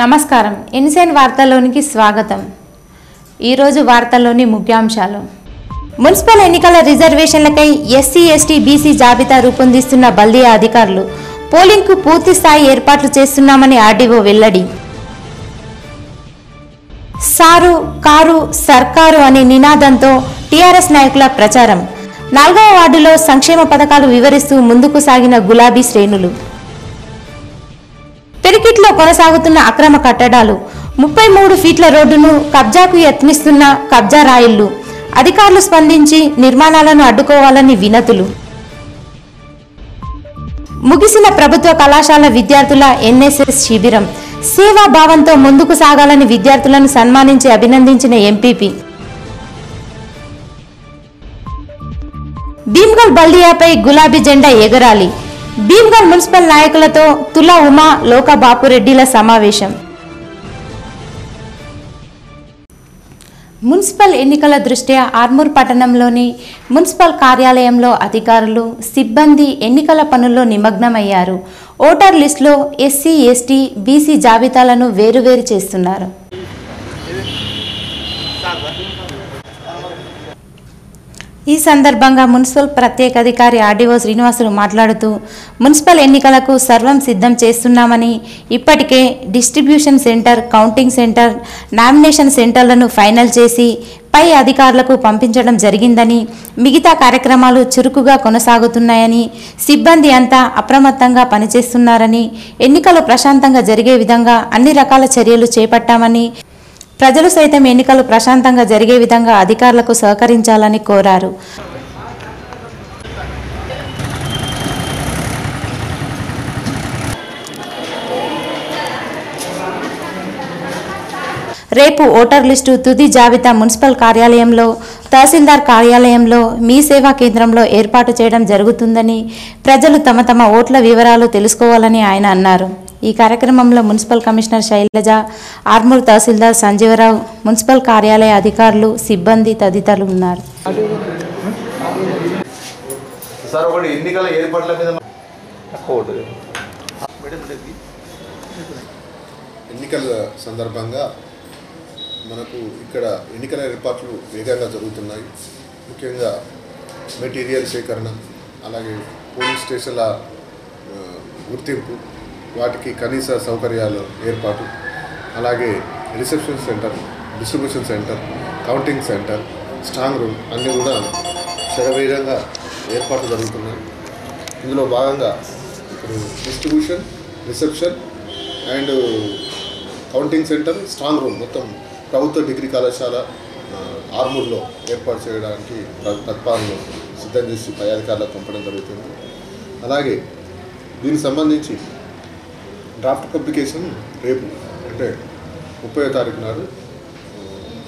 నమస్కారం. ఇన్సైన్ వార్తల్లోనికి స్వాగతం. ఈరోజు వార్తల్లోని ముఖ్యాంశాలు. మున్సిపల్ ఎన్నికల రిజర్వేషన్లకై ఎస్సీ ఎస్టీ బీసీ జాబితా రూపొందిస్తున్న బల్దియా అధికారులు పోలింగ్కు పూర్తి స్థాయి ఏర్పాట్లు చేస్తున్నామని ఆర్డీఓ వెల్లడి. సారు కారు సర్కారు అనే నినాదంతో టీఆర్ఎస్ నాయకుల ప్రచారం. నాలుగవ వార్డులో సంక్షేమ పథకాలు వివరిస్తూ ముందుకు సాగిన గులాబీ శ్రేణులు. పెరికిట్లో కొనసాగుతున్న అక్రమ కట్టడాలు. ముప్పై మూడు ఫీట్ల రోడ్డును కబ్జాకు యత్నిస్తున్న కబ్జా రాయిళ్ళు అధికారులు స్పందించి నిర్మాణాలను అడ్డుకోవాలని వినతులు. ముగిసిన ప్రభుత్వ కళాశాల విద్యార్థుల ఎన్ఎస్ఎస్ శిబిరం. సేవా భావంతో ముందుకు సాగాలని విద్యార్థులను సన్మానించి అభినందించిన ఎంపీపీ. భీమ్గల్ బల్దియాపై గులాబీ జెండా ఎగరాలి. భీమ్గల్ మున్సిపల్ నాయకులతో తులా ఉమా లోక బాపురెడ్డిల సమావేశం. మున్సిపల్ ఎన్నికల దృష్ట్యా ఆర్మూర్ పట్టణంలోని మున్సిపల్ కార్యాలయంలో అధికారులు సిబ్బంది ఎన్నికల పనుల్లో నిమగ్నమయ్యారు. ఓటర్ లిస్టులో ఎస్సీ ఎస్టీ బీసీ జాబితాలను వేరువేరు చేస్తున్నారు. ఈ సందర్భంగా మున్సిపల్ ప్రత్యేక అధికారి ఆర్డీఓ శ్రీనివాసులు మాట్లాడుతూ మున్సిపల్ ఎన్నికలకు సర్వం సిద్ధం చేస్తున్నామని ఇప్పటికే distribution centre counting centre nomination సెంటర్లను final చేసి పై అధికారులకు పంపించడం జరిగిందని మిగతా కార్యక్రమాలు చురుకుగా కొనసాగుతున్నాయని సిబ్బంది అంతా అప్రమత్తంగా పనిచేస్తున్నారని ఎన్నికలు ప్రశాంతంగా జరిగే విధంగా అన్ని రకాల చర్యలు చేపట్టామని ప్రజలు సైతం ఎన్నికలు ప్రశాంతంగా జరిగే విధంగా అధికారులకు సహకరించాలని కోరారు. రేపు ఓటర్ లిస్టు తుది జాబితా మున్సిపల్ కార్యాలయంలో తహసీల్దార్ కార్యాలయంలో మీ సేవా కేంద్రంలో ఏర్పాటు చేయడం జరుగుతుందని ప్రజలు తమ తమ ఓట్ల వివరాలు తెలుసుకోవాలని ఆయన అన్నారు. ఈ కార్యక్రమంలో మున్సిపల్ కమిషనర్ శైలజ ఆర్మూర్ తహసీల్దార్ సంజీవరావు మున్సిపల్ కార్యాలయ అధికారులు సిబ్బంది తదితరులు ఉన్నారు. సార్ ఒకటి ఎన్నికల సందర్భంగా మనకు ఇక్కడ ఎన్నికల ఏర్పాట్లు వేగంగా జరుగుతున్నాయి. ముఖ్యంగా మెటీరియల్ సేకరణ అలాగే పోలీస్ స్టేషన్ల గుర్తింపు వాటికి కనీస సౌకర్యాలు ఏర్పాటు. అలాగే reception centre distribution centre counting centre strong room అన్నీ కూడా శరవేగంగా ఏర్పాటు జరుగుతున్నాయి. ఇందులో భాగంగా ఇప్పుడు distribution reception and counting centre strong room మొత్తం ప్రభుత్వ డిగ్రీ కళాశాల ఆర్మూర్లో ఏర్పాటు చేయడానికి తత్పాలను సిద్ధం చేసి పై అధికారులకు పంపడం జరుగుతుంది. అలాగే దీనికి సంబంధించి డ్రాఫ్ట్ పబ్లికేషన్ రేపు అంటే ముప్పై తారీఖు నాడు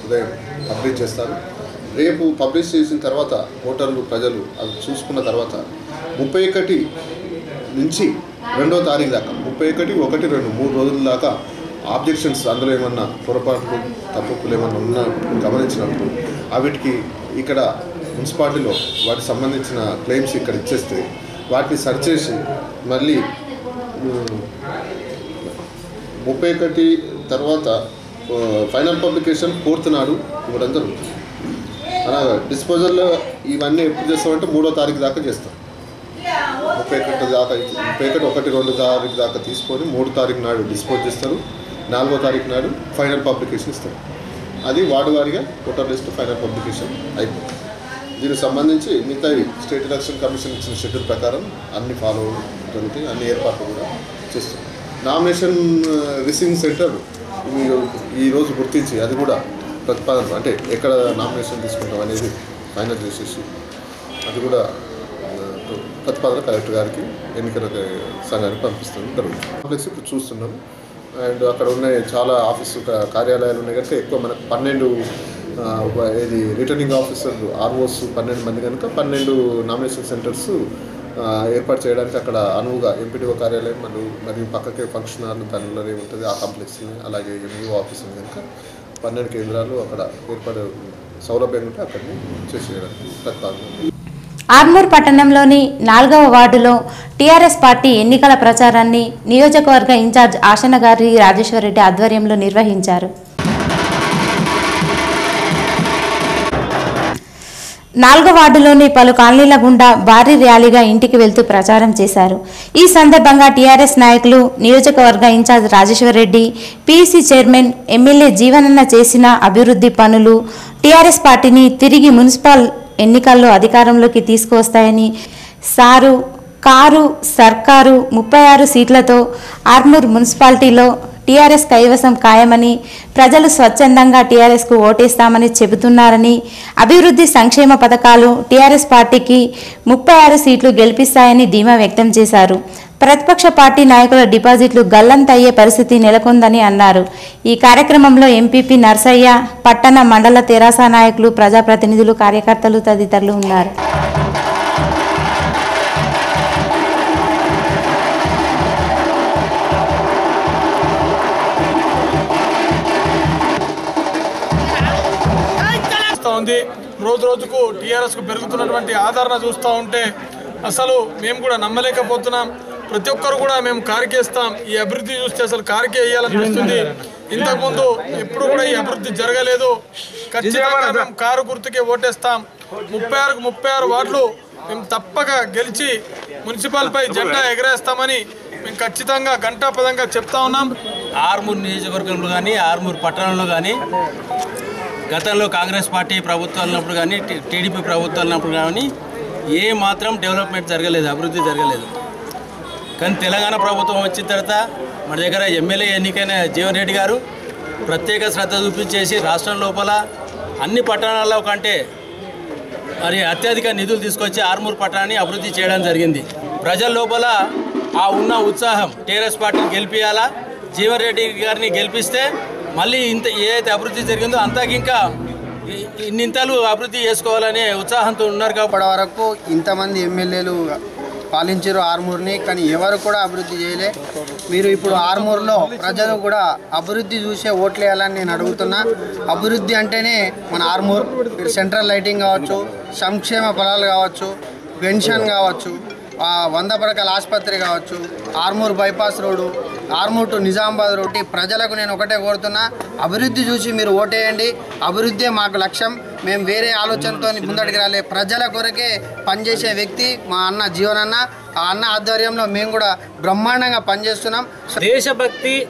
ఉదయం పబ్లిష్ చేస్తారు. రేపు పబ్లిష్ చేసిన తర్వాత ఓటర్లు ప్రజలు అవి చూసుకున్న తర్వాత ముప్పై ఒకటి నుంచి రెండో తారీఖు దాకా ముప్పై ఒకటి ఒకటి రెండు మూడు రోజుల దాకా ఆబ్జెక్షన్స్ అందులో ఏమన్నా పొరపాట్లు తప్పులు ఏమన్నా ఉన్నా గమనించినప్పుడు వాటికి ఇక్కడ మున్సిపాలిటీలో వాటికి సంబంధించిన క్లెయిమ్స్ ఇక్కడ ఇచ్చేస్తే వాటిని సరిచేసి మళ్ళీ ముప్పై ఒకటి తర్వాత ఫైనల్ పబ్లికేషన్ ఫోర్త్ నాడు ఇవ్వడం జరుగుతుంది. అలాగా డిస్పోజల్లో ఇవన్నీ ఎప్పుడు చేస్తామంటే మూడో తారీఖు దాకా చేస్తాం. ముప్పై ఒకటి దాకా ముప్పై ఒకటి ఒకటి రెండు తారీఖు దాకా తీసుకొని మూడు తారీఖు నాడు డిస్పోజ్ చేస్తారు. నాలుగో తారీఖు నాడు ఫైనల్ పబ్లికేషన్ ఇస్తారు. అది వార్డు వారిగా ఓటర్ లిస్ట్ ఫైనల్ పబ్లికేషన్ అయిపోతుంది. దీనికి సంబంధించి మిగతా స్టేట్ ఎలక్షన్ కమిషన్ ఇచ్చిన షెడ్యూల్ ప్రకారం అన్ని ఫాలో జరుగుతాయి అన్ని ఏర్పాట్లు కూడా చేస్తాం నామినేషన్ రిసీవింగ్ సెంటర్ ఈ రోజు గుర్తించి అది కూడా ప్రతిపాదన. అంటే ఎక్కడ నామినేషన్ తీసుకుంటాం అనేది ఫైనల్ చేసేసి అది కూడా ప్రతిపాదన కలెక్టర్ గారికి ఎన్నికల సంఘానికి పంపిస్తుంది జరుగుతుంది. కాంప్లెక్స్ ఇప్పుడు చూస్తున్నాం. అండ్ అక్కడ ఉన్నాయి చాలా ఆఫీసు కార్యాలయాలు ఉన్నాయి. కనుక ఎక్కువ మనకు పన్నెండు ఇది రిటర్నింగ్ ఆఫీసర్ ఆర్ఓస్ పన్నెండు మంది కనుక పన్నెండు నామినేషన్ సెంటర్స్ ఏర్పాటు చేయడానికి అక్కడ అనువుగా ఎంపీటీఓ కార్యాలయం మరియు మరియు పక్కకే ఫంక్షన్ హాల్ దానిలోనే ఉంటుంది. ఆ కాంప్లెక్స్ అలాగే ఎంఈఓ ఆఫీస్ ఉంది కనుక పన్నెండు కేంద్రాలు అక్కడ ఏర్పాటు సౌలభ్యం ఉంటే అక్కడిని చేసేయడానికి ప్రతిపాదన ఆర్మూర్ పట్టణంలోని నాలుగవ వార్డులో టీఆర్ఎస్ పార్టీ ఎన్నికల ప్రచారాన్ని నియోజకవర్గ ఇన్ఛార్జ్ ఆశనగారి రాజేశ్వరరెడ్డి ఆధ్వర్యంలో నిర్వహించారు. నాలుగో వార్డులోని పలు కాలనీల గుండా భారీ ర్యాలీగా ఇంటికి వెళ్తూ ప్రచారం చేశారు. ఈ సందర్భంగా టీఆర్ఎస్ నాయకులు నియోజకవర్గ incharge Rajeshwar Reddy PC chairman MLA జీవనన్న చేసిన అభివృద్ధి పనులు టీఆర్ఎస్ పార్టీని తిరిగి మున్సిపల్ ఎన్నికల్లో అధికారంలోకి తీసుకువస్తాయని సారు కారు సర్కారు ముప్పై ఆరు సీట్లతో ఆర్మూర్ మున్సిపాలిటీలో టీఆర్ఎస్ కైవసం ఖాయమని ప్రజలు స్వచ్ఛందంగా టీఆర్ఎస్కు ఓటేస్తామని చెబుతున్నారని అభివృద్ధి సంక్షేమ పథకాలు టీఆర్ఎస్ పార్టీకి ముప్పై ఆరు సీట్లు గెలిపిస్తాయని ధీమా వ్యక్తం చేశారు. ప్రతిపక్ష పార్టీ నాయకుల డిపాజిట్లు గల్లంతయ్యే పరిస్థితి నెలకొందని అన్నారు. ఈ కార్యక్రమంలో ఎంపీపీ నర్సయ్య పట్టణ మండల తెరాస నాయకులు ప్రజాప్రతినిధులు కార్యకర్తలు తదితరులు ఉన్నారు. ఉంది. రోజు రోజుకు టీఆర్ఎస్కు పెరుగుతున్నటువంటి ఆదరణ చూస్తూ ఉంటే అసలు మేము కూడా నమ్మలేకపోతున్నాం. ప్రతి ఒక్కరు కూడా మేము కారికేస్తాం. ఈ అభివృద్ధి చూస్తే అసలు కారికే వేయాలనిపిస్తుంది ఇంతకుముందు ఎప్పుడు కూడా ఈ అభివృద్ధి జరగలేదు. ఖచ్చితంగా మేము కారు గుర్తుకే ఓటేస్తాం. ముప్పై ఆరుకు ముప్పై ఆరు వార్డులు మేము తప్పక గెలిచి మున్సిపల్పై జెండా ఎగరేస్తామని మేము ఖచ్చితంగా ఘంటాపదంగా చెప్తా ఉన్నాం. ఆర్మూర్ నియోజకవర్గంలో కానీ ఆర్మూర్ పట్టణంలో కానీ గతంలో కాంగ్రెస్ పార్టీ ప్రభుత్వం ఉన్నప్పుడు కానీ టీడీపీ ప్రభుత్వం ఉన్నప్పుడు కానీ ఏ మాత్రం డెవలప్మెంట్ జరగలేదు అభివృద్ధి జరగలేదు. కానీ తెలంగాణ ప్రభుత్వం వచ్చిన తర్వాత మన దగ్గర ఎమ్మెల్యే ఎన్నికైన జీవన్ రెడ్డి గారు ప్రత్యేక శ్రద్ధ చూపించేసి రాష్ట్రం లోపల అన్ని పట్టణాల్లో కంటే మరి అత్యధిక నిధులు తీసుకొచ్చి ఆర్మూర్ పట్టణాన్ని అభివృద్ధి చేయడం జరిగింది. ప్రజల లోపల ఆ ఉన్న ఉత్సాహం టీఆర్ఎస్ పార్టీని గెలిపియాలా? జీవన్ రెడ్డి గారిని గెలిపిస్తే మళ్ళీ ఇంత ఏదైతే అభివృద్ధి జరిగిందో అంతకు ఇంకా ఇన్నింతలు అభివృద్ధి చేసుకోవాలనే ఉత్సాహంతో ఉన్నారు కాబట్టి ఇప్పటి వరకు ఇంతమంది ఎమ్మెల్యేలు పాలించారు ఆర్మూర్ని కానీ ఎవరు కూడా అభివృద్ధి చేయలే. మీరు ఇప్పుడు ఆర్మూర్లో ప్రజలు కూడా అభివృద్ధి చూసే ఓట్లు వేయాలని నేను అడుగుతున్నా. అభివృద్ధి అంటేనే మన ఆర్మూర్. సెంట్రల్ లైటింగ్ కావచ్చు సంక్షేమ ఫలాలు కావచ్చు పెన్షన్ కావచ్చు వంద పడకల ఆసుపత్రి కావచ్చు Armoor bypass road Armoor to Nizamabad road ప్రజలకు నేను ఒకటే కోరుతున్నా అభివృద్ధి చూసి మీరు ఓటేయండి. అభివృద్ధే మాకు లక్ష్యం. మేము వేరే ఆలోచనతో ముందడికి రాలే. ప్రజల కొరకే పనిచేసే వ్యక్తి మా అన్న జీవనన్న. ఆ అన్న ఆధ్వర్యంలో మేము కూడా బ్రహ్మాండంగా పనిచేస్తున్నాం. దేశభక్తి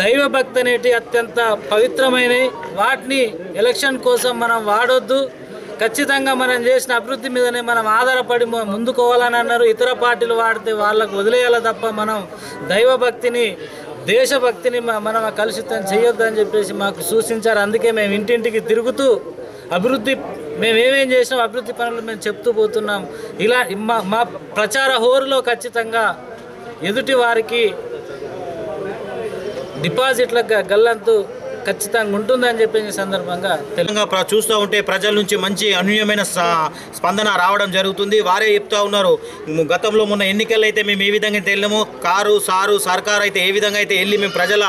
దైవభక్తి అనేటి అత్యంత పవిత్రమైనవి. వాటిని ఎలక్షన్ కోసం మనం వాడొద్దు. ఖచ్చితంగా మనం చేసిన అభివృద్ధి మీదనే మనం ఆధారపడి ముందుకోవాలని అన్నారు. ఇతర పార్టీలు వాడితే వాళ్ళకు వదిలేయాలి తప్ప మనం దైవభక్తిని దేశభక్తిని మనం కలుషితం చేయొద్దని చెప్పేసి మాకు సూచించారు. అందుకే మేము ఇంటింటికి తిరుగుతూ అభివృద్ధి మేము ఏమేం చేసినాం అభివృద్ధి పనులు మేము చెప్తూ పోతున్నాం. ఇలా మా మా ప్రచార హోరులో ఖచ్చితంగా ఎదుటి వారికి డిపాజిట్ల గల్లంతు ఖచ్చితంగా ఉంటుందని చెప్పిన సందర్భంగా తెలంగాణ చూస్తూ ఉంటే ప్రజల నుంచి మంచి అనూహ్యమైన స్పందన రావడం జరుగుతుంది. వారే చెప్తా ఉన్నారు. గతంలో మొన్న ఎన్నికల్లో అయితే మేము ఏ విధంగా అయితే కారు సారు సర్కారు అయితే ఏ విధంగా అయితే వెళ్ళి మేము ప్రజల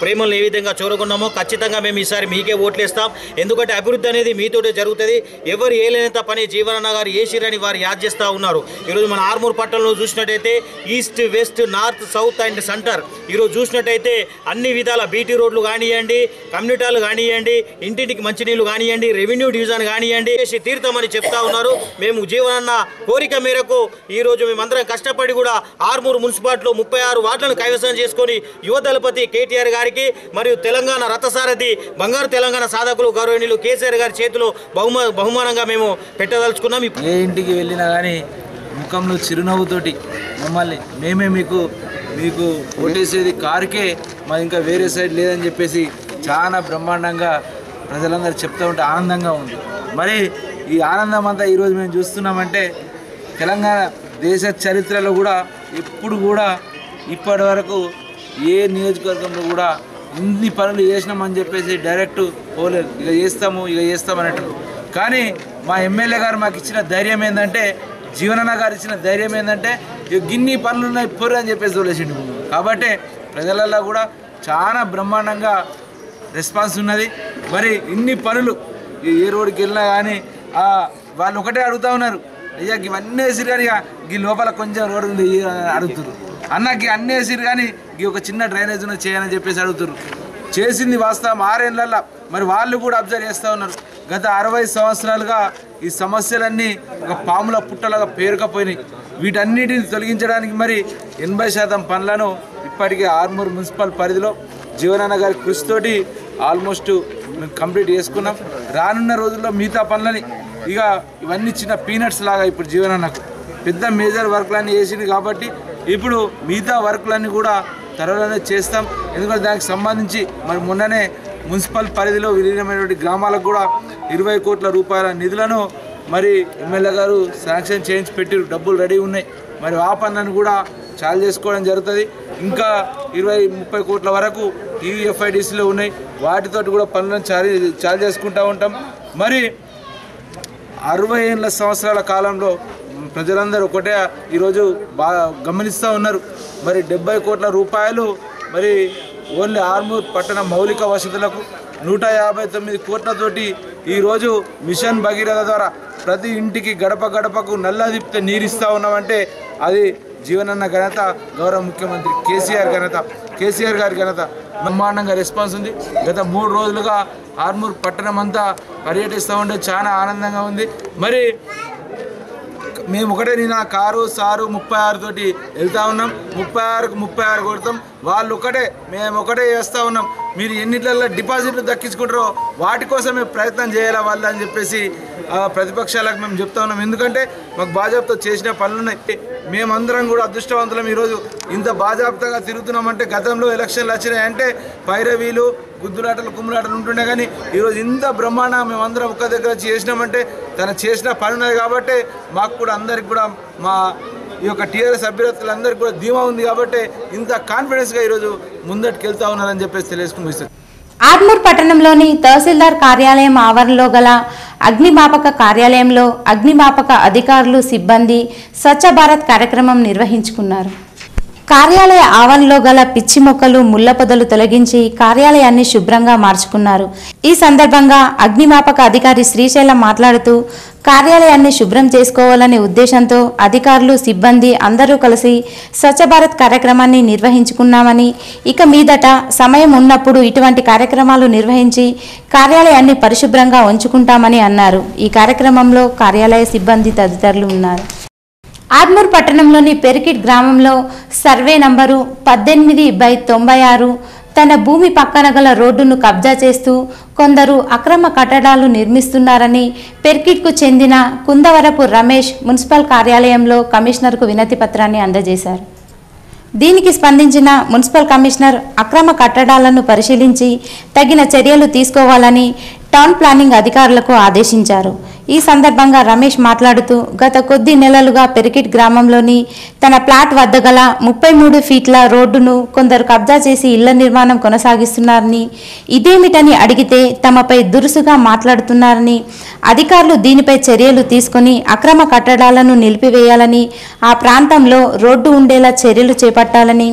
ప్రేమలను ఏ విధంగా చూరకున్నామో ఖచ్చితంగా మేము ఈసారి మీకే ఓట్లేస్తాం. ఎందుకంటే అభివృద్ధి అనేది మీతోటే జరుగుతుంది. ఎవరు ఏలేనంత పని జీవనన్న గారు ఏసిరని వారు యాద్ చేస్తూ ఉన్నారు. ఈరోజు మన ఆర్మూర్ పట్టణంలో చూసినట్టయితే east west north south and centre. ఈరోజు చూసినట్టయితే అన్ని విధాల బీటీ రోడ్లు కానివ్వండి కమ్యూనిటాలు కానివ్వండి ఇంటింటికి మంచినీళ్ళు కానివ్వండి రెవెన్యూ డివిజన్ కానివ్వండి చేసి తీర్థమని చెప్తా ఉన్నారు. మేము జీవనన్న కోరిక మేరకు ఈరోజు మేమందరం కష్టపడి కూడా ఆర్మూరు మున్సిపాలిటీలో ముప్పై ఆరు వార్డులను కైవసం చేసుకొని యువ దళపతి కేటీఆర్ గారికి మరియు తెలంగాణ రథసారథి బంగారు తెలంగాణ సాధకులు గౌరవనీయులు కేసీఆర్ గారి చేతిలో బహుమ బహుమానంగా మేము పెట్టదలుచుకున్నాం. ఏ ఇంటికి వెళ్ళినా కానీ ముఖంలో చిరునవ్వుతోటి మమ్మల్ని మేమే మీకు మీకు ఓటేసేది కారుకే మాది ఇంకా వేరే సైడ్ లేదని చెప్పేసి చాలా బ్రహ్మాండంగా ప్రజలందరూ చెప్తూ ఉంటే ఆనందంగా ఉంది. మరి ఈ ఆనందం అంతా ఈరోజు మేము చూస్తున్నామంటే తెలంగాణ దేశ చరిత్రలో కూడా ఎప్పుడు కూడా ఇప్పటి వరకు ఏ నియోజకవర్గంలో కూడా ఇన్ని పనులు చేసినామని చెప్పేసి డైరెక్ట్ పోలేదు. ఇక చేస్తాము ఇక చేస్తాం అన్నట్టు. కానీ మా ఎమ్మెల్యే గారు మాకు ఇచ్చిన ధైర్యం ఏంటంటే జీవనన్న గారు ఇచ్చిన ధైర్యం ఏంటంటే గిన్ని పనులు ఉన్నాయి పొర్రు అని చెప్పేసి వదిలేసిండు. కాబట్టి ప్రజలల్లో కూడా చాలా బ్రహ్మాండంగా రెస్పాన్స్ ఉన్నది. మరి ఇన్ని పనులు ఏ రోడ్డుకి వెళ్ళినా కానీ వాళ్ళు ఒకటే అడుగుతా ఉన్నారు. అయ్యా ఇవన్నీ వేసిరు కానీ ఇక ఈ లోపల కొంచెం రోడ్డు ఉంది ఇయ్యి అడుగుతారు అన్నకి అన్నీ వేసిరు కానీ ఈ ఒక చిన్న డ్రైనేజ్ ఉన్నది చేయని చెప్పేసి అడుగుతారు చేసింది వాస్తవం ఆరేళ్ళల్లో మరి వాళ్ళు కూడా అబ్జర్వ్ చేస్తూ ఉన్నారు. గత అరవై సంవత్సరాలుగా ఈ సమస్యలన్నీ ఒక పాముల పుట్టలాగా పేరుకపోయినాయి. వీటన్నిటిని తొలగించడానికి మరి ఎనభై శాతం పనులను ఇప్పటికే ఆర్మూర్ మున్సిపల్ పరిధిలో జీవనాన్న గారి కృషితోటి ఆల్మోస్ట్ మేము కంప్లీట్ చేసుకున్నాం. రానున్న రోజుల్లో మిగతా పనులని ఇక ఇవన్నీ చిన్న పీనట్స్ లాగా ఇప్పుడు జీవనాన్నకు. పెద్ద మేజర్ వర్క్లన్నీ వేసింది కాబట్టి ఇప్పుడు మిగతా వర్క్లన్నీ కూడా త్వరలోనే చేస్తాం. ఎందుకంటే దానికి సంబంధించి మరి మొన్ననే మున్సిపల్ పరిధిలో విలీనమైనటువంటి గ్రామాలకు కూడా ఇరవై కోట్ల రూపాయల నిధులను మరి ఎమ్మెల్యే గారు శాంక్షన్ చేయించి పెట్టిరు డబ్బులు రెడీ ఉన్నాయి. మరి ఆ పనులను కూడా చాలు చేసుకోవడం జరుగుతుంది. ఇంకా ఇరవై ముప్పై కోట్ల వరకు టీవీఎఫ్ఐడిసిలో ఉన్నాయి. వాటితో కూడా పనులను చాలి చాలు చేసుకుంటూ ఉంటాం. మరి అరవై ఏళ్ళ సంవత్సరాల కాలంలో ప్రజలందరూ ఒకటే ఈరోజు బాగా గమనిస్తూ ఉన్నారు. మరి డెబ్బై కోట్ల రూపాయలు మరి ఓన్లీ ఆర్మూర్ పట్టణ మౌలిక వసతులకు నూట యాభై తొమ్మిది కోట్లతోటి ఈరోజు మిషన్ భగీరథ ద్వారా ప్రతి ఇంటికి గడప గడపకు నల్ల దిప్తే నీరిస్తూ ఉన్నామంటే అది జీవనన్న ఘనత గౌరవ ముఖ్యమంత్రి కేసీఆర్ ఘనత. కేసీఆర్ గారి ఘనత. బ్రహ్మాండంగా రెస్పాన్స్ ఉంది. గత మూడు రోజులుగా ఆర్మూర్ పట్టణం అంతా పర్యటిస్తూ ఉంటే చాలా ఆనందంగా ఉంది. మరి మేము ఒకటే నేను ఆ కారు సారు ముప్పై ఆరు తోటి వెళ్తా ఉన్నాం. ముప్పై ఆరుకు ముప్పై ఆరు కొడతాం. వాళ్ళు ఒకటే మేము ఒకటే చేస్తూ ఉన్నాం. మీరు ఎన్నిట్లలో డిపాజిట్లు దక్కించుకుంటారో వాటి కోసం మేము ప్రయత్నం చేయాలా వాళ్ళు అని చెప్పేసి ప్రతిపక్షాలకు మేము చెప్తా ఉన్నాం. ఎందుకంటే మాకు బాజాబ్తో చేసిన పనులు ఉన్నాయి మేమందరం కూడా అదృష్టవంతులం ఈరోజు. ఇంత బాజాబ్తాగా తిరుగుతున్నామంటే గతంలో ఎలక్షన్లు వచ్చినాయంటే పైరవీలు గుద్దులాటలు కుమ్ములాటలు ఉంటుండే కానీ ఈరోజు ఇంత బ్రహ్మాండ మేమందరం ఒక్క దగ్గర చేసినామంటే తను చేసిన పని ఉన్నది కాబట్టి మాకు కూడా అందరికి కూడా మా ఈ యొక్క టీఆర్ఎస్ అభ్యర్థులందరికీ కూడా ధీమా ఉంది కాబట్టి ఇంత కాన్ఫిడెన్స్గా ఈరోజు ముందటికి వెళ్తా ఉన్నారని చెప్పేసి తెలియజేసుకుని ఇస్తారు ఆర్మూర్ పట్టణంలోని తహసీల్దార్ కార్యాలయం ఆవరణలో గల అగ్నిమాపక కార్యాలయంలో అగ్నిమాపక అధికారులు సిబ్బంది స్వచ్ఛ భారత్ కార్యక్రమం నిర్వహించుకున్నారు. కార్యాలయ ఆవరణలో గల పిచ్చి మొక్కలు ముళ్ళ పొదలు తొలగించి కార్యాలయాన్ని శుభ్రంగా మార్చుకున్నారు. ఈ సందర్భంగా అగ్నిమాపక అధికారి శ్రీశైలం మాట్లాడుతూ కార్యాలయాన్ని శుభ్రం చేసుకోవాలనే ఉద్దేశంతో అధికారులు సిబ్బంది అందరూ కలిసి స్వచ్ఛ భారత్ కార్యక్రమాన్ని నిర్వహించుకున్నామని ఇక మీదట సమయం ఉన్నప్పుడు ఇటువంటి కార్యక్రమాలు నిర్వహించి కార్యాలయాన్ని పరిశుభ్రంగా ఉంచుకుంటామని అన్నారు. ఈ కార్యక్రమంలో కార్యాలయ సిబ్బంది తదితరులు ఉన్నారు. ఆర్మూర్ పట్టణంలోని పెరికిట్ గ్రామంలో సర్వే నంబరు పద్దెనిమిది బై తొంభై ఆరు. తన భూమి పక్కన గల రోడ్డును కబ్జా చేస్తూ కొందరు అక్రమ కట్టడాలు నిర్మిస్తున్నారని పెర్కిట్కు చెందిన కుందవరపు రమేష్ మున్సిపల్ కార్యాలయంలో కమిషనర్కు వినతి పత్రాన్ని అందజేశారు. దీనికి స్పందించిన మున్సిపల్ కమిషనర్ అక్రమ కట్టడాలను పరిశీలించి తగిన చర్యలు తీసుకోవాలని టౌన్ ప్లానింగ్ అధికారులకు ఆదేశించారు. ఈ సందర్భంగా రమేష్ మాట్లాడుతూ గత కొద్ది నెలలుగా పెరికిట్ గ్రామంలోని తన ప్లాట్ వద్ద గల ముప్పై మూడు ఫీట్ల రోడ్డును కొందరు కబ్జా చేసి ఇళ్ళ నిర్మాణం కొనసాగిస్తున్నారని ఇదేమిటని అడిగితే తమపై దురుసుగా మాట్లాడుతున్నారని అధికారులు దీనిపై చర్యలు తీసుకుని అక్రమ కట్టడాలను నిలిపివేయాలని ఆ ప్రాంతంలో రోడ్డు ఉండేలా చర్యలు చేపట్టాలని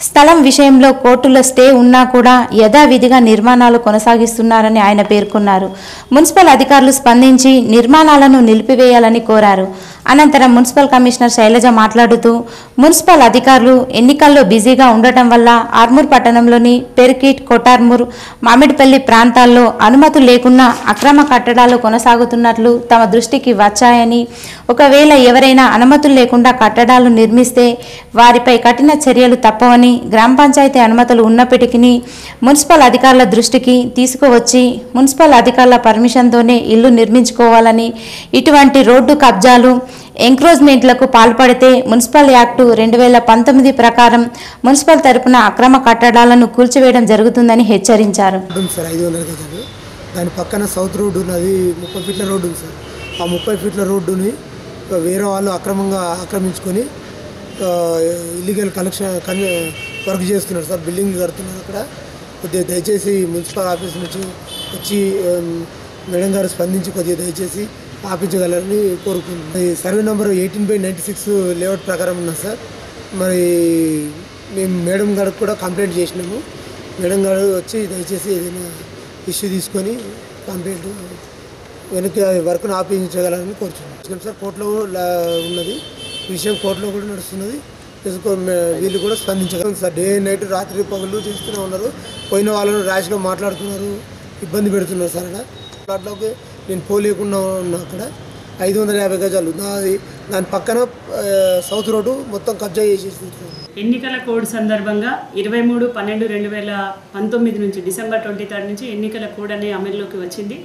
స్థలం విషయంలో కోర్టులో స్టే ఉన్నా కూడా యథావిధిగా నిర్మాణాలు కొనసాగిస్తున్నారని ఆయన పేర్కొన్నారు. మున్సిపల్ అధికారులు స్పందించి నిర్మాణాలను నిలిపివేయాలని కోరారు. అనంతరం మున్సిపల్ కమిషనర్ శైలజ మాట్లాడుతూ మున్సిపల్ అధికారులు ఎన్నికల్లో బిజీగా ఉండటం వల్ల ఆర్మూర్ పట్టణంలోని పెరికిట్ కొటార్మూర్ మామిడిపల్లి ప్రాంతాల్లో అనుమతులు లేకున్నా అక్రమ కట్టడాలు కొనసాగుతున్నట్లు తమ దృష్టికి వచ్చాయని ఒకవేళ ఎవరైనా అనుమతులు లేకుండా కట్టడాలు నిర్మిస్తే వారిపై కఠిన చర్యలు తప్పవని గ్రామ పంచాయతీ అనుమతులు ఉన్నప్పటికీ మున్సిపల్ అధికారుల దృష్టికి తీసుకువచ్చి మున్సిపల్ అధికారుల పర్మిషన్తోనే ఇల్లు నిర్మించుకోవాలని ఇటువంటి రోడ్డు కబ్జాలు ఎంక్రోచ్మెంట్లకు పాల్పడితే మున్సిపల్ యాక్టు రెండు వేల పంతొమ్మిది ప్రకారం మున్సిపల్ తరపున అక్రమ కట్టడాలను కూల్చివేయడం జరుగుతుందని హెచ్చరించారు. సార్ దాని పక్కన సౌత్ రోడ్డు ఉన్నది ముప్పై ఫీట్ల రోడ్డు ఉంది సార్. ఆ ముప్పై ఫీట్ల రోడ్డుని వేరే వాళ్ళు అక్రమంగా ఆక్రమించుకొని ఇల్లీగల్ కలెక్షన్ కన్ వర్క్ చేస్తున్నారు సార్ బిల్డింగ్ కడుతున్నారు అక్కడ. కొద్దిగా దయచేసి మున్సిపల్ ఆఫీస్ నుంచి వచ్చి మేడం గారు స్పందించి కొద్దిగా దయచేసి ఆపించగలరని కోరుకుంటుంది survey number eighteen by ninety six layout ప్రకారం ఉన్నా సార్. మరి మేము మేడం గారికి కూడా కంప్లైంట్ చేసినాము. మేడం గారు వచ్చి దయచేసి ఏదైనా ఇష్యూ తీసుకొని కంప్లైంట్ వెనక్కి వర్క్ను ఆపించగలరని కోరుచున్నాం. సార్ కోర్టులో ఉన్నది. విషయం కోర్టులో కూడా నడుస్తున్నది. వీళ్ళు కూడా స్పందించగలం సార్ డే నైట్ రాత్రి పగలు చేస్తూనే ఉన్నారు. పోయిన వాళ్ళను ర్యాష్గా మాట్లాడుతున్నారు. ఇబ్బంది పెడుతున్నారు సార్. అక్కడ దాంట్లోకి నేను పోలేకుండా ఉన్నా అక్కడ. ఐదు వందల యాభై గజాలు. దాని దాని పక్కన సౌత్ రోడ్డు మొత్తం కబ్జా చేసేసి ఎన్నికల కోడ్ సందర్భంగా ఇరవై మూడు పన్నెండు రెండు వేల పంతొమ్మిది నుంచి డిసెంబర్ ట్వంటీ థర్డ్ నుంచి ఎన్నికల కోడ్ అనే అమల్లోకి వచ్చింది.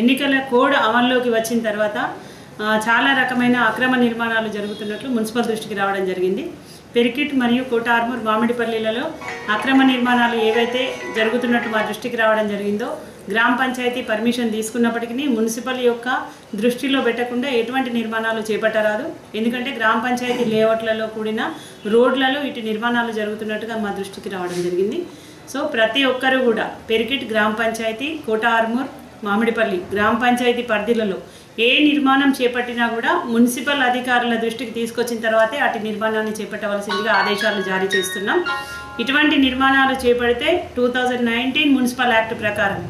ఎన్నికల కోడ్ అమల్లోకి వచ్చిన తర్వాత చాలా రకమైన అక్రమ నిర్మాణాలు జరుగుతున్నట్లు మున్సిపల్ దృష్టికి రావడం జరిగింది. పెరికిట్ మరియు కోటార్మూర్ మామిడిపల్లిలలో అక్రమ నిర్మాణాలు ఏవైతే జరుగుతున్నట్టు మా దృష్టికి రావడం జరిగిందో గ్రామ పంచాయతీ పర్మిషన్ తీసుకున్నప్పటికీ మున్సిపల్ యొక్క దృష్టిలో పెట్టకుండా ఎటువంటి నిర్మాణాలు చేపట్టరాదు. ఎందుకంటే గ్రామ పంచాయతీ లేఅవుట్లలో కూడిన రోడ్లలో ఇటు నిర్మాణాలు జరుగుతున్నట్టుగా మా దృష్టికి రావడం జరిగింది. సో ప్రతి ఒక్కరూ కూడా పెరికిట్ గ్రామ పంచాయతీ కోట ఆర్మూర్ మామిడిపల్లి గ్రామ పంచాయతీ పరిధిలలో ఏ నిర్మాణం చేపట్టినా కూడా మున్సిపల్ అధికారుల దృష్టికి తీసుకొచ్చిన తర్వాతే అటు నిర్మాణాన్ని చేపట్టవలసిందిగా ఆదేశాలు జారీ చేస్తున్నాం. ఇటువంటి నిర్మాణాలు చేపడితే two thousand nineteen municipal act ప్రకారం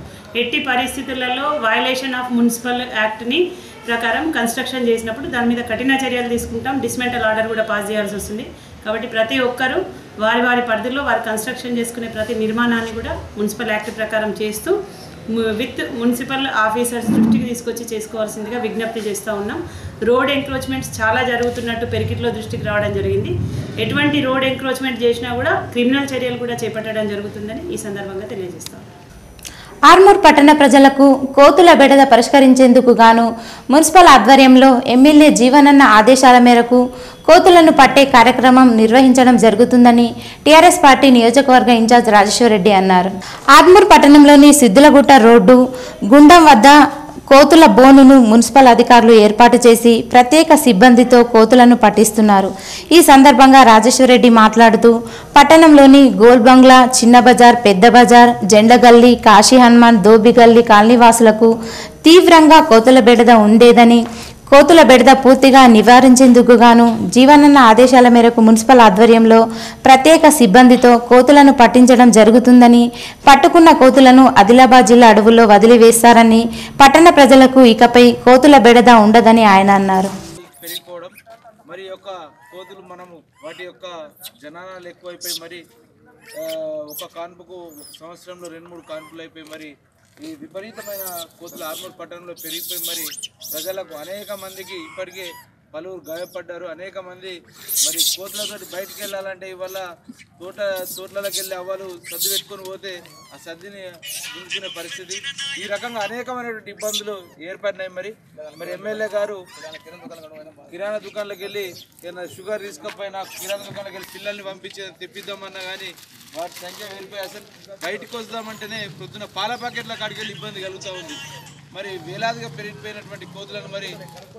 ఎట్టి పరిస్థితులలో వయలేషన్ ఆఫ్ మున్సిపల్ యాక్ట్ని ప్రకారం కన్స్ట్రక్షన్ చేసినప్పుడు దాని మీద కఠిన చర్యలు తీసుకుంటాం. డిస్మెంటల్ ఆర్డర్ కూడా పాస్ చేయాల్సి వస్తుంది. కాబట్టి ప్రతి ఒక్కరూ వారి వారి పరిధిలో వారు కన్స్ట్రక్షన్ చేసుకునే ప్రతి నిర్మాణాన్ని కూడా మున్సిపల్ యాక్ట్ ప్రకారం చేస్తూ విత్ మున్సిపల్ ఆఫీసర్స్ దృష్టికి తీసుకొచ్చి చేసుకోవాల్సిందిగా విజ్ఞప్తి చేస్తూ ఉన్నాం. రోడ్ ఎంక్రోచ్మెంట్స్ చాలా జరుగుతున్నట్టు పెరికిట్లో దృష్టికి రావడం జరిగింది. ఎటువంటి రోడ్ ఎంక్రోచ్మెంట్ చేసినా కూడా క్రిమినల్ చర్యలు కూడా చేపట్టడం జరుగుతుందని ఈ సందర్భంగా తెలియజేస్తాం ఆర్మూర్ పట్టణ ప్రజలకు కోతుల బెడద పరిష్కరించేందుకు గాను మున్సిపల్ ఆధ్వర్యంలో ఎమ్మెల్యే జీవనన్న ఆదేశాల మేరకు కోతులను పట్టే కార్యక్రమం నిర్వహించడం జరుగుతుందని టీఆర్ఎస్ పార్టీ నియోజకవర్గ ఇన్ఛార్జ్ రాజేశ్వరరెడ్డి అన్నారు. ఆర్మూర్ పట్టణంలోని సిద్దులగుట్ట రోడ్డు గుండం వద్ద కోతుల బోనును మున్సిపల్ అధికారులు ఏర్పాటు చేసి ప్రత్యేక సిబ్బందితో కోతులను పట్టిస్తున్నారు. ఈ సందర్భంగా రాజేశ్వరరెడ్డి మాట్లాడుతూ పట్టణంలోని గోల్బంగ్లా చిన్న బజార్ పెద్ద బజార్ జెండగల్లి కాశీ హనుమాన్ దోబిగల్లి కాలనీవాసులకు తీవ్రంగా కోతుల బెడద ఉండేదని కోతుల బెడద పూర్తిగా నివారించేందుకు గాను జీవనన్న ఆదేశాల మేరకు మున్సిపల్ ఆధ్వర్యంలో ప్రత్యేక సిబ్బందితో కోతులను పట్టించడం జరుగుతుందని పట్టుకున్న కోతులను ఆదిలాబాద్ జిల్లా అడవుల్లో వదిలివేస్తారని పట్టణ ప్రజలకు ఇకపై కోతుల బెడద ఉండదని ఆయన అన్నారు. మరి యొక్క కోతులు మనము వాటి యొక్క జనాలు ఎక్కువైపోయి మరి ఒక కాన్పుకు సంవత్సరంలో రెండు మూడు కాన్పులు అయిపోయి మరి ఈ విపరీతమైన కోతులు ఆర్మూర్ పట్టణంలో పెరిగిపోయి మరి ప్రజలకు అనేక మందికి ఇప్పటికే పలువురు గాయపడ్డారు. అనేక మంది మరి కోతులతో బయటికి వెళ్ళాలంటే ఇవాళ తోట తోటలకు వెళ్ళి అవ్వలు సర్ది పెట్టుకొని పోతే ఆ సర్దిని గుంజుకునే పరిస్థితి. ఈ రకంగా అనేకమైనటువంటి ఇబ్బందులు ఏర్పడినాయి మరి. మరి ఎమ్మెల్యే గారు కిరాణా దుకాణాలకు వెళ్ళి ఏదైనా షుగర్ తీసుకపోయినా కిరాణా దుకాణాలకు వెళ్ళి పిల్లల్ని పంపించి తెప్పిద్దామన్నా కానీ వాటి సంఖ్య వెళ్ళిపోయి అసలు బయటకు వద్దామంటేనే పొద్దున పాల ప్యాకెట్ల కాడికి వెళ్ళి ఇబ్బంది కలుగుతూ ఉంది. మరి వేలాదిగా పెరిగిపోయినటువంటి కోతులను మరి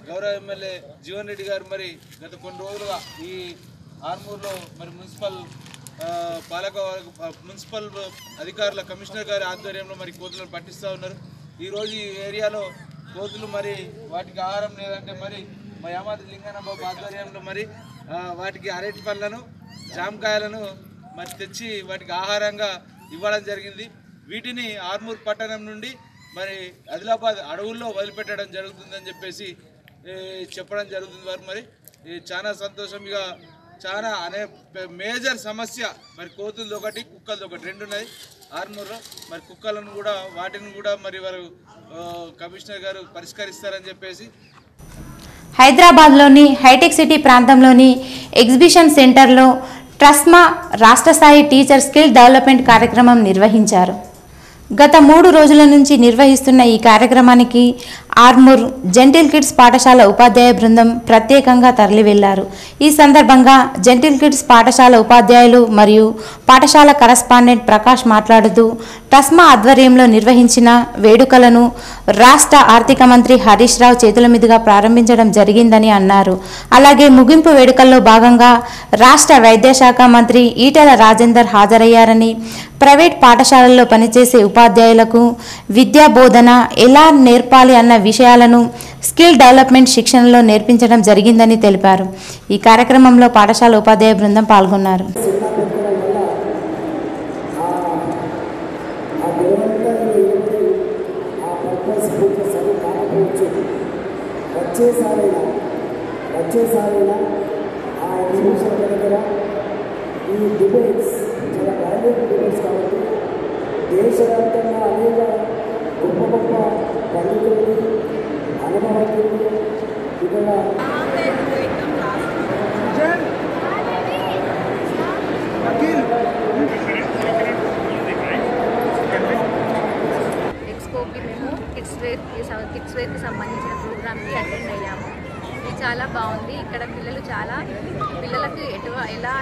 గౌరవ ఎమ్మెల్యే జీవన్ రెడ్డి గారు మరి గత కొన్ని రోజులుగా ఈ ఆర్మూర్లో మరి మున్సిపల్ పాలక వర్గ- మున్సిపల్ అధికారుల కమిషనర్ గారి ఆధ్వర్యంలో మరి కోతులను పట్టిస్తూ ఉన్నారు. ఈరోజు ఈ ఏరియాలో కోతులు మరి వాటికి ఆహారం లేదంటే మరి మా యామాది లింగనబాబు ఆధ్వర్యంలో మరి వాటికి అరటి పళ్ళను జామకాయలను మరి తెచ్చి వాటికి ఆహారంగా ఇవ్వడం జరిగింది. వీటిని ఆర్మూర్ పట్టణం నుండి మరి ఆదిలాబాద్ అడవుల్లో వదిలిపెట్టడం జరుగుతుందని చెప్పేసి చెప్పడం జరుగుతుంది వారు మరి. చాలా సంతోషంగా చాలా అనే మేజర్ సమస్య మరి కోతులది ఒకటి కుక్కలది ఒకటి రెండు ఉన్నాయి ఆర్మూర్లో. మరి కుక్కలను కూడా వాటిని కూడా మరి వారు కమిషనర్ గారు పరిష్కరిస్తారని చెప్పేసి. హైదరాబాద్లోని హైటెక్ సిటీ ప్రాంతంలోని ఎగ్జిబిషన్ సెంటర్లో ట్రస్మా రాష్ట్ర స్థాయి టీచర్ స్కిల్ డెవలప్మెంట్ కార్యక్రమం నిర్వహించారు. గత మూడు రోజుల నుంచి నిర్వహిస్తున్న ఈ కార్యక్రమానికి ఆర్మూర్ జెంటిల్ కిడ్స్ పాఠశాల ఉపాధ్యాయ బృందం ప్రత్యేకంగా తరలి వెళ్ళారు ఈ సందర్భంగా జెంటిల్ కిడ్స్ పాఠశాల ఉపాధ్యాయులు మరియు పాఠశాల కరస్పాండెంట్ ప్రకాష్ మాట్లాడుతూ టస్మా ఆధ్వర్యంలో నిర్వహించిన వేడుకలను రాష్ట్ర ఆర్థిక మంత్రి హరీష్ రావు చేతుల మీదుగా ప్రారంభించడం జరిగిందని అన్నారు. అలాగే ముగింపు వేడుకల్లో భాగంగా రాష్ట్ర వైద్యశాఖ మంత్రి ఈటెల రాజేందర్ హాజరయ్యారని ప్రైవేట్ పాఠశాలల్లో పనిచేసే ఉపాధ్యాయులకు విద్యా బోధన ఎలా నేర్పాలి అన్న విషయాలను స్కిల్ డెవలప్మెంట్ శిక్షణలో నేర్పించడం జరిగిందని తెలిపారు ఈ కార్యక్రమంలో పాఠశాల ఉపాధ్యాయ బృందం పాల్గొన్నారు ఈ డిబేట్స్ చాలా వాల్యూబుల్ డిబేట్స్ కాబట్టి దేశవ్యాప్తంగా అనేక గొప్ప గొప్ప పండితులు అనుభవజ్ఞులు ఇక్కడ ఎక్స్పోకి మేము కిడ్స్ వేర్కి సం- కిడ్స్ వేర్కి సంబంధించిన ప్రోగ్రామ్కి అటెండ్ అయ్యాము ఇది చాలా బాగుంది. ఇక్కడ పిల్లలు చాలా పిల్లలకు ఎటు ఎలా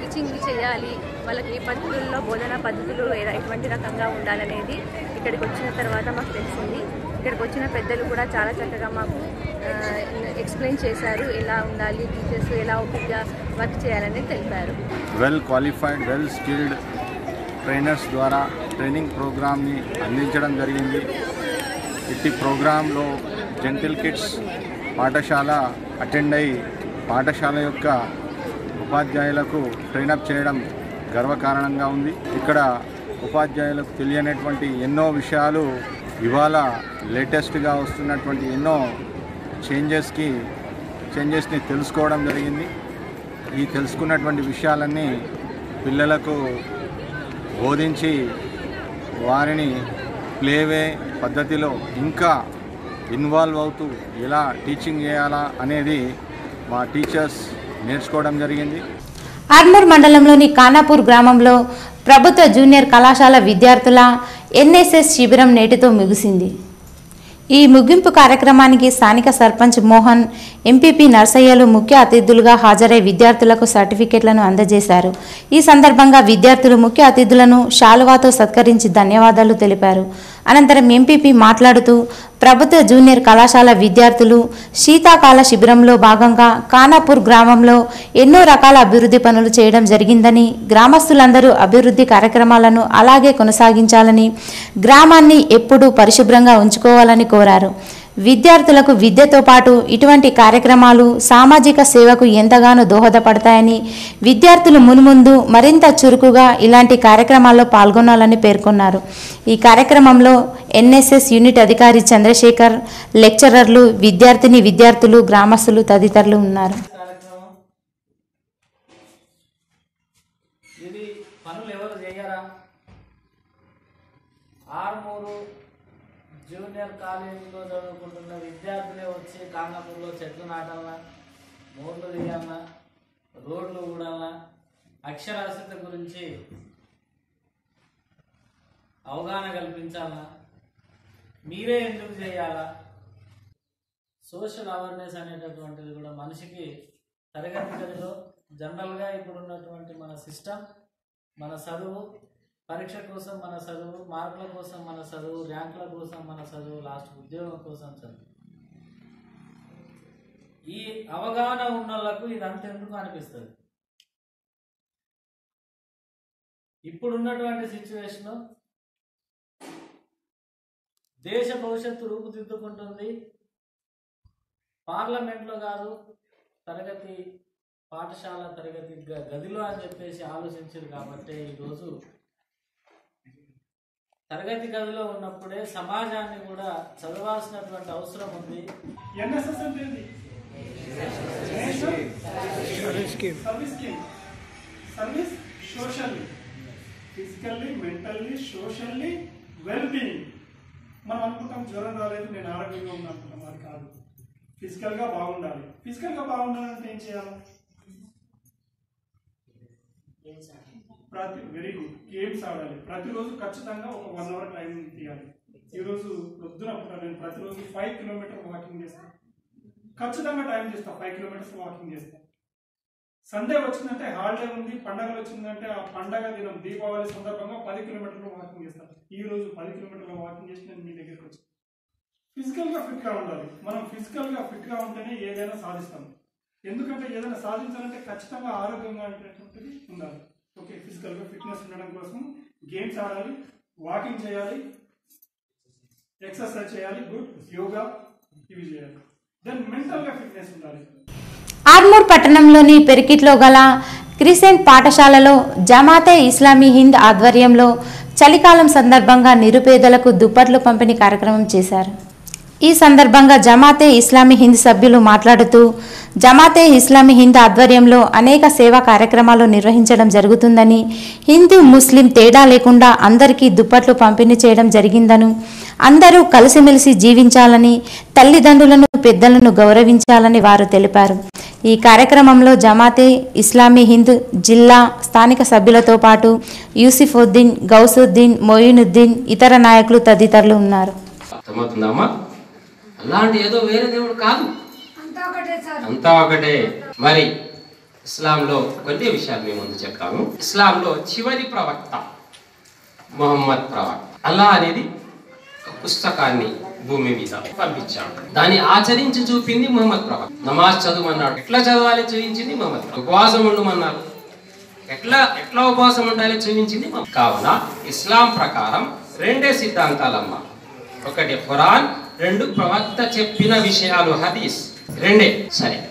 టీచింగ్ చేయాలి వాళ్ళకి ఏ పద్ధతుల్లో బోధన పద్ధతులు ఎటువంటి రకంగా ఉండాలనేది ఇక్కడికి వచ్చిన తర్వాత మాకు తెలిసింది. ఇక్కడికి వచ్చిన పెద్దలు కూడా చాలా చక్కగా మాకు ఎక్స్ప్లెయిన్ చేశారు ఎలా ఉండాలి టీచర్స్ ఎలా ఓపిక్గా వర్క్ చేయాలని తెలిపారు. Well qualified well skilled trainers ద్వారా ట్రైనింగ్ ప్రోగ్రామ్ని అందించడం జరిగింది. ఇట్టి ప్రోగ్రాంలో జెంటిల్ కిడ్స్ పాఠశాల అటెండ్ అయి పాఠశాల యొక్క ఉపాధ్యాయులకు ట్రైనప్ చేయడం గర్వకారణంగా ఉంది. ఇక్కడ ఉపాధ్యాయులకు తెలియనటువంటి ఎన్నో విషయాలు ఇవాళ లేటెస్ట్గా వస్తున్నటువంటి ఎన్నో చేంజెస్కి చేంజెస్ని తెలుసుకోవడం జరిగింది. ఈ తెలుసుకున్నటువంటి విషయాలన్నీ పిల్లలకు బోధించి వారిని ప్లేవే పద్ధతిలో ఇంకా ఇన్వాల్వ్ అవుతూ ఎలా టీచింగ్ చేయాలా అనేది మా టీచర్స్ నేర్చుకోవడం జరిగింది. ఆర్మూర్ మండలంలోని కానాపూర్ గ్రామంలో ప్రభుత్వ జూనియర్ కళాశాల విద్యార్థుల ఎన్ఎస్ఎస్ శిబిరం నేటితో ముగిసింది. ఈ ముగింపు కార్యక్రమానికి స్థానిక సర్పంచ్ మోహన్ ఎంపీపీ నర్సయ్యలు ముఖ్య అతిథులుగా హాజరై విద్యార్థులకు సర్టిఫికెట్లను అందజేశారు. ఈ సందర్భంగా విద్యార్థులు ముఖ్య అతిథులను శాలువాతో సత్కరించి ధన్యవాదాలు తెలిపారు. అనంతరం ఎంపీపీ మాట్లాడుతూ ప్రభుత్వ జూనియర్ కళాశాల విద్యార్థులు శీతాకాల శిబిరంలో భాగంగా కానాపూర్ గ్రామంలో ఎన్నో రకాల అభివృద్ధి పనులు చేయడం జరిగిందని గ్రామస్తులందరూ అభివృద్ధి కార్యక్రమాలను అలాగే కొనసాగించాలని గ్రామాన్ని ఎప్పుడూ పరిశుభ్రంగా ఉంచుకోవాలని కోరారు. విద్యార్థులకు విద్యతో పాటు ఇటువంటి కార్యక్రమాలు సామాజిక సేవకు ఎంతగానో దోహదపడతాయని విద్యార్థులు మున్ముందు మరింత చురుకుగా ఇలాంటి కార్యక్రమాల్లో పాల్గొనాలని పేర్కొన్నారు. ఈ కార్యక్రమంలో ఎన్ఎస్ఎస్ యూనిట్ అధికారి చంద్రశేఖర్ లెక్చరర్లు విద్యార్థిని విద్యార్థులు గ్రామస్తులు తదితరులు ఉన్నారు. జూనియర్ కాలేజ్ వచ్చి కాంగపూర్లో చెట్లు నాటాలన్నా మోర్లు తీయాలన్నా రోడ్లు ఊడాలా? అక్షరాస్యత గురించి అవగాహన కల్పించాలా? మీరే ఎందుకు చేయాలా? సోషల్ అవేర్నెస్ అనేటటువంటిది కూడా మనిషికి తరగతి గదిలో జనరల్గా ఇప్పుడు ఉన్నటువంటి మన సిస్టమ్ మన చదువు పరీక్ష కోసం మన చదువు మార్కుల కోసం మన చదువు ర్యాంకుల కోసం మన చదువు లాస్ట్ ఉద్యోగం కోసం చదువు. ఈ అవగాహన ఉన్న వాళ్ళకు ఇది అంతెందుకు అనిపిస్తుంది. ఇప్పుడున్నటువంటి సిచ్యువేషన్ దేశ భవిష్యత్తు రూపుదిద్దుకుంటుంది. పార్లమెంట్లో కాదు తరగతి పాఠశాల తరగతి గదిలో అని చెప్పేసి ఆలోచించారు కాబట్టి ఈరోజు తరగతి గదిలో ఉన్నప్పుడే సమాజాన్ని కూడా చదవాల్సినటువంటి అవసరం ఉంది. ఎన్ఎస్ఎస్ అంటే ఏంటి? Service scheme. Service scheme. Service socially. Physically mentally socially well being మనం అనుకుంటాం జ్వరం రాలేదు నేను ఆరోగ్యంగా ఉన్నా అనుకుంటాం. అది కాదు. ఫిజికల్గా బాగుండాలి. ఫిజికల్గా బాగుండాలంటే ఏం చేయాలి? ప్రతి వెరీ గుడ్. గేమ్స్ ఆడాలి. ప్రతిరోజు ఖచ్చితంగా ఒక వన్ అవర్ టైం తీయాలి. ఈరోజు పొద్దున నేను ప్రతిరోజు ఫైవ్ కిలోమీటర్ వాకింగ్ చేస్తాను ఖచ్చితంగా టైం చేస్తాను ఫైవ్ కిలోమీటర్స్ వాకింగ్ చేస్తాను సండే వచ్చిందంటే హాలిడే ఉంది పండగలు వచ్చిందంటే ఆ పండగ దినం దీపావళి సందర్భంగా పది కిలోమీటర్లు వాకింగ్ చేస్తాను ఈ రోజు పది కిలోమీటర్ల వాకింగ్ చేసి నేను మీ దగ్గరికి వచ్చాను. ఫిజికల్గా ఫిట్గా ఉండాలి. మనం ఫిజికల్గా ఫిట్గా ఉంటేనే ఏదైనా సాధిస్తాం. ఎందుకంటే ఏదైనా సాధించాలంటే ఖచ్చితంగా ఆరోగ్యంగా అనేటువంటిది ఉండాలి. ఓకే ఫిజికల్గా ఫిట్నెస్ ఉండడం కోసం గేమ్స్ ఆడాలి వాకింగ్ చేయాలి ఎక్సర్సైజ్ చేయాలి గుడ్ యోగా ఇవి చేయాలి. దెన్ మెంటల్గా ఫిట్నెస్ ఉండాలి. ఆర్మూర్ పట్టణంలోని పెరికిట్లో గల క్రిసెంట్ పాఠశాలలో జమాతే ఇస్లామీ హింద్ ఆధ్వర్యంలో చలికాలం సందర్భంగా నిరుపేదలకు దుప్పట్లు పంపిణీ కార్యక్రమం చేశారు. ఈ సందర్భంగా జమాతే ఇస్లామీ హింద్ సభ్యులు మాట్లాడుతూ జమాతే ఇస్లామీ హింద్ ఆధ్వర్యంలో అనేక సేవా కార్యక్రమాలు నిర్వహించడం జరుగుతుందని హిందూ ముస్లిం తేడా లేకుండా అందరికీ దుప్పట్లు పంపిణీ చేయడం జరిగిందను. అందరూ కలిసిమెలిసి జీవించాలని తల్లిదండ్రులను పెద్దలను గౌరవించాలని వారు తెలిపారు. ఈ కార్యక్రమంలో జమాతే ఇస్లామీ హింద్ జిల్లా స్థానిక సభ్యులతో పాటు యూసిఫుద్దీన్ గౌసుద్దీన్ మొయినుద్దీన్ ఇతర నాయకులు తదితరులు ఉన్నారు. అర్థమవుతుందమ్మా అలాంటి ఏదో వేరే దేవుడు కాదు. అంతా ఒకటే మరి ఇస్లాంలో కొన్ని విషయాలు మేము ముందు చెప్తాము ఇస్లాంలో చివరి ప్రవక్త మొహమ్మద్ ప్రవక్త. అల్లా అనేది ఒక పుస్తకాన్ని భూమి మీద పంపించాడు. దాన్ని ఆచరించి చూపింది మొహమ్మద్ ప్రవక్త. నమాజ్ చదువుమన్నాడు. ఎట్లా చదవాలి? చూపించింది మొహమ్మద్. ఉపవాసం ఉండమన్నారు. ఎట్లా ఎట్లా ఉపవాసం ఉండాలి? చూపించింది. కావున ఇస్లాం ప్రకారం రెండే సిద్ధాంతాలమ్మా. ఒకటి ఖురాన్ రెండు ప్రవక్త చెప్పిన విషయాలు హదీస్. రెండే. సరే.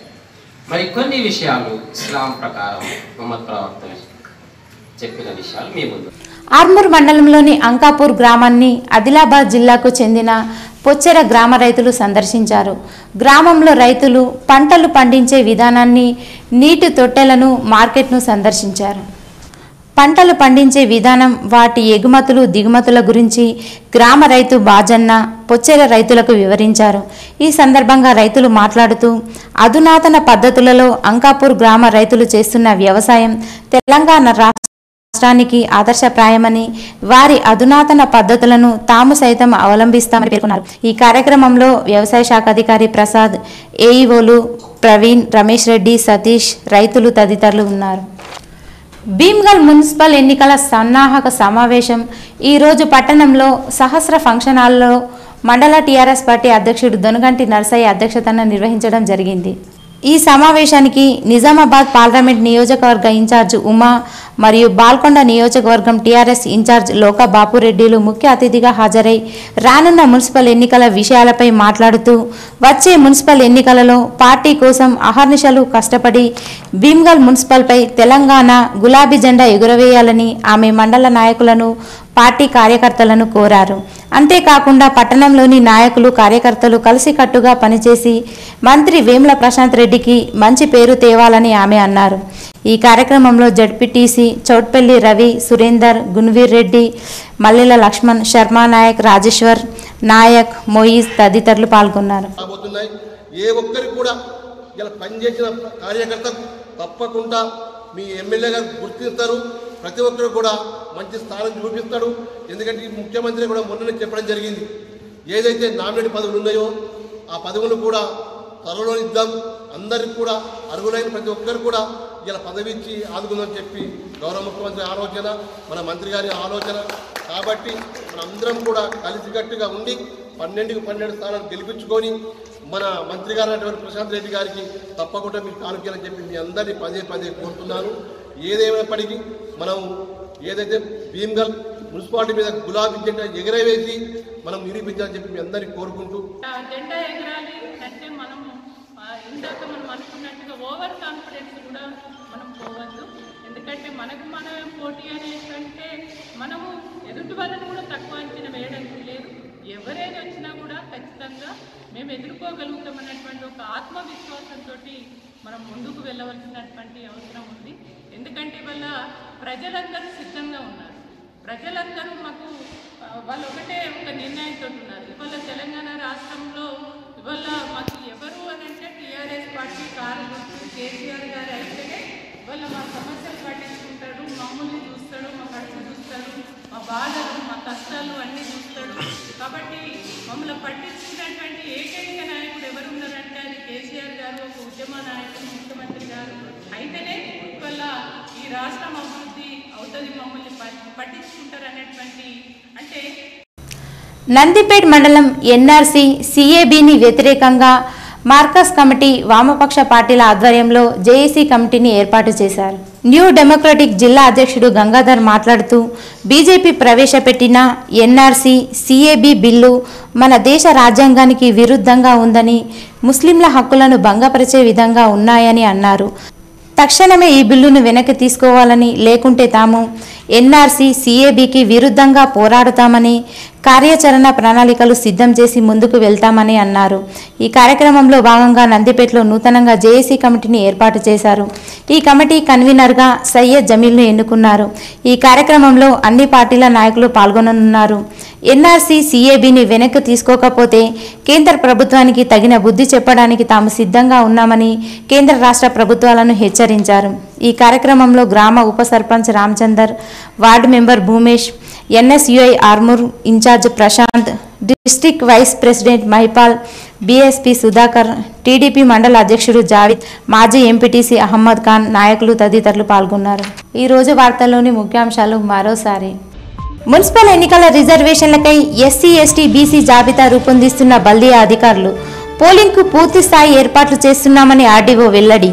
మరి కొన్ని విషయాలు ఇస్లాం ప్రకారం మొహమ్మద్ ప్రవక్త చెప్పిన విషయాలు మీ ముందు. ఆర్మూర్ మండలంలోని అంకాపూర్ గ్రామాన్ని ఆదిలాబాద్ జిల్లాకు చెందిన పొచ్చెర గ్రామ రైతులు సందర్శించారు. గ్రామంలో రైతులు పంటలు పండించే విధానాన్ని నీటి తొట్టెలను మార్కెట్ను సందర్శించారు. పంటలు పండించే విధానం వాటి ఎగుమతులు దిగుమతుల గురించి గ్రామ రైతు బాజన్న పొచ్చెర రైతులకు వివరించారు. ఈ సందర్భంగా రైతులు మాట్లాడుతూ అధునాతన పద్ధతులలో అంకాపూర్ గ్రామ రైతులు చేస్తున్న వ్యవసాయం తెలంగాణ రాష్ట్రానికి ఆదర్శప్రాయమని వారి అధునాతన పద్ధతులను తాము సైతం అవలంబిస్తామని పేర్కొన్నారు. ఈ కార్యక్రమంలో వ్యవసాయ శాఖ అధికారి ప్రసాద్ ఏఈఓలు ప్రవీణ్ రమేష్ రెడ్డి సతీష్ రైతులు తదితరులు ఉన్నారు. భీమ్గల్ మున్సిపల్ ఎన్నికల సన్నాహక సమావేశం. ఈరోజు పట్టణంలో సహస్ర ఫంక్షన్ హాల్లో మండల టీఆర్ఎస్ పార్టీ అధ్యక్షుడు దొనగంటి నర్సయ్య అధ్యక్షతన నిర్వహించడం జరిగింది. ఈ సమావేశానికి నిజామాబాద్ పార్లమెంట్ నియోజకవర్గ ఇన్ఛార్జ్ ఉమా మరియు బాల్కొండ నియోజకవర్గం టీఆర్ఎస్ ఇన్ఛార్జ్ లోక బాపురెడ్డిలు ముఖ్య అతిథిగా హాజరై రానున్న మున్సిపల్ ఎన్నికల విషయాలపై మాట్లాడుతూ వచ్చే మున్సిపల్ ఎన్నికలలో పార్టీ కోసం అహర్నిశలు కష్టపడి భీమ్గల్ మున్సిపల్పై తెలంగాణ గులాబీ జెండా ఎగురవేయాలని ఆమె మండల నాయకులను పార్టీ కార్యకర్తలను కోరారు. అంతేకాకుండా పట్టణంలోని నాయకులు కార్యకర్తలు కలిసికట్టుగా పనిచేసి మంత్రి వేముల ప్రశాంత్ రెడ్డికి మంచి పేరు తేవాలని ఆమె అన్నారు. ఈ కార్యక్రమంలో జడ్పీటీసీ చౌట్పల్లి రవి సురేందర్ గున్వీర్ రెడ్డి మల్లెల లక్ష్మణ్ శర్మ నాయక్ రాజేశ్వర్ నాయక్ మొయిజ్ తదితరులు పాల్గొన్నారు. ఏ ఒక్కరికి కూడా ఇలా పనిచేసిన కార్యకర్తకు తప్పకుండా మీ ఎమ్మెల్యే గారు గుర్తిస్తారు. ప్రతి ఒక్కరు కూడా మంచి స్థానం చూపిస్తాడు. ఎందుకంటే ఈ ముఖ్యమంత్రి కూడా మొన్ననే చెప్పడం జరిగింది. ఏదైతే నామినేట్ పదవులు ఉన్నాయో ఆ పదవులు కూడా త్వరలో ఇద్దాం. అందరికి కూడా అర్హులైన ప్రతి ఒక్కరు కూడా ఇలా పదవి ఇచ్చి ఆదుకుందని చెప్పి గౌరవ ముఖ్యమంత్రి ఆలోచన మన మంత్రి గారి ఆలోచన. కాబట్టి మనందరం కూడా కలిసికట్టుగా ఉండి పన్నెండుకి పన్నెండు స్థానాలు గెలిపించుకొని మన మంత్రి గారు అటువంటి ప్రశాంత్ రెడ్డి గారికి తప్పకుండా మీరు కానుకేయాలని చెప్పి మీ అందరినీ పదే పదే కోరుతున్నాను. ఏదేమైనప్పటికీ మనం ఏదైతే భీమ్గల్ మున్సిపాలిటీ మీద గులాబీ జెండా ఎగరవేసి మనం నిరూపించాలని చెప్పి మీ అందరినీ కోరుకుంటూ ఆ జెండా ఎగరాలి అంటే మనము ఇందాక మనం అనుకున్నట్టుగా ఓవర్ కాన్ఫిడెన్స్ కూడా మనం పోవద్దు. ఎందుకంటే మనకు మనం పోటీ అనేటంటే మనము ఎదుటి వాళ్ళని కూడా తక్కువ అంచనా వేయడానికి లేదు. ఎవరేది వచ్చినా కూడా ఖచ్చితంగా మేము ఎదుర్కోగలుగుతాం అన్నటువంటి ఒక ఆత్మవిశ్వాసంతో మనం ముందుకు వెళ్ళవలసినటువంటి అవసరం ఉంది. ఎందుకంటే ఇవాళ ప్రజలందరూ సిద్ధంగా ఉన్నారు. ప్రజలందరూ మాకు వాళ్ళు ఒకటే ఒక నిర్ణయంతో ఉన్నారు. ఇవాళ తెలంగాణ రాష్ట్రంలో ఇవాళ మాకు ఎవరు అని అంటే టీఆర్ఎస్ పార్టీ కారణం. కేసీఆర్ గారు అయితేనే ఇవాళ మా సమస్యలు పట్టించుకుంటాడు మమ్మల్ని చూస్తాడు మా కడుపు చూస్తాడు మా బాధలు మా కష్టాలు అన్నీ చూస్తాడు. కాబట్టి మమ్మల్ని పట్టించుకున్నటువంటి ఏకైక నాయకుడు ఎవరు ఉన్నారంటే అది కేసీఆర్ గారు ఒక ఉద్యమ నాయకుడు ముఖ్యమంత్రి గారు. అయితేనే ఇవాళ ఈ రాష్ట్రం అభివృద్ధి అవుతుంది మమ్మల్ని పట్టించుకుంటారు అనేటువంటి అంటే నందిపేట్ మండలం ఎన్ఆర్సీ సిఏబిని వ్యతిరేకంగా మార్కస్ కమిటీ వామపక్ష పార్టీల ఆధ్వర్యంలో జేఏసీ కమిటీని ఏర్పాటు చేశారు. న్యూ డెమోక్రటిక్ జిల్లా అధ్యక్షుడు గంగాధర్ మాట్లాడుతూ బీజేపీ ప్రవేశపెట్టిన ఎన్ఆర్సీ సిఏబి బిల్లు మన దేశ రాజ్యాంగానికి విరుద్ధంగా ఉందని ముస్లింల హక్కులను భంగపరిచే విధంగా ఉన్నాయని అన్నారు. తక్షణమే ఈ బిల్లును వెనక్కి తీసుకోవాలని లేకుంటే తాము ఎన్ఆర్సీ సిఏబికి విరుద్ధంగా పోరాడుతామని కార్యాచరణ ప్రణాళికలు సిద్ధం చేసి ముందుకు వెళ్తామని అన్నారు. ఈ కార్యక్రమంలో భాగంగా నందిపేటలో నూతనంగా జేఏసీ కమిటీని ఏర్పాటు చేశారు. ఈ కమిటీ కన్వీనర్గా సయ్యద్ జమీల్ను ఎన్నుకున్నారు. ఈ కార్యక్రమంలో అన్ని పార్టీల నాయకులు పాల్గొననున్నారు. ఎన్ఆర్సీ సిఏబిని వెనక్కి తీసుకోకపోతే కేంద్ర ప్రభుత్వానికి తగిన బుద్ధి చెప్పడానికి తాము సిద్ధంగా ఉన్నామని కేంద్ర రాష్ట్ర ప్రభుత్వాలను హెచ్చరించారు. ఈ కార్యక్రమంలో గ్రామ ఉప sarpanch Ramchander ward member Bhumesh NSUI Armoor incharge Prashanth district vice president Mahipal BSP Sudhakar TDP మండల అధ్యక్షుడు జావిద్ మాజీ ఎంపీటీసీ అహ్మద్ ఖాన్ నాయకులు తదితరులు పాల్గొన్నారు. ఈ రోజు వార్తల్లోని ముఖ్యాంశాలు మరోసారి. మున్సిపల్ ఎన్నికల రిజర్వేషన్లకై ఎస్సీ ఎస్టీ బీసీ జాబితా రూపొందిస్తున్న బల్దియా అధికారులు పోలింగ్కు పూర్తి స్థాయి ఏర్పాట్లు చేస్తున్నామని ఆర్డీఓ వెల్లడి.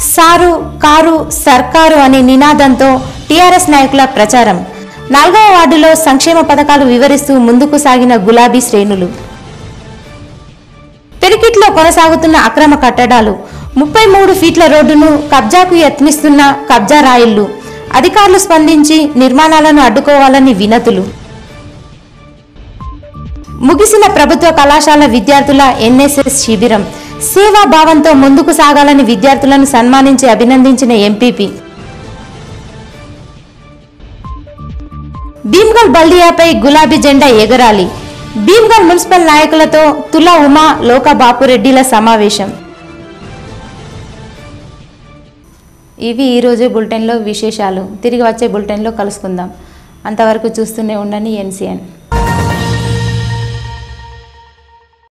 సారు కారు సర్కారు అనే నినాదంతో టీఆర్ఎస్ నాయకుల ప్రచారం. నాలుగవ వార్డులో సంక్షేమ పథకాలు వివరిస్తూ ముందుకు సాగిన గులాబీ శ్రేణులు. పెరికిట్లో కొనసాగుతున్న అక్రమ కట్టడాలు. ముప్పై మూడు ఫీట్ల రోడ్డును కబ్జాకు యత్నిస్తున్న కబ్జా రాయిళ్ళు అధికారులు స్పందించి నిర్మాణాలను అడ్డుకోవాలని వినతులు. ముగిసిన ప్రభుత్వ కళాశాల విద్యార్థుల ఎన్ఎస్ఎస్ శిబిరం. సేవా భావంతో ముందుకు సాగాలని విద్యార్థులను సన్మానించి అభినందించిన ఎంపీపీ. భీమ్గల్ బల్దియాపై గులాబీ జెండా ఎగరాలి. భీమ్గల్ మున్సిపల్ నాయకులతో తులా ఉమా లోక బాపురెడ్డిల సమావేశం. ఇవి ఈరోజు బులెటిన్లో విశేషాలు. తిరిగి వచ్చే బులెటిన్లో కలుసుకుందాం. అంతవరకు చూస్తూనే ఉండని ఎన్సీఎన్.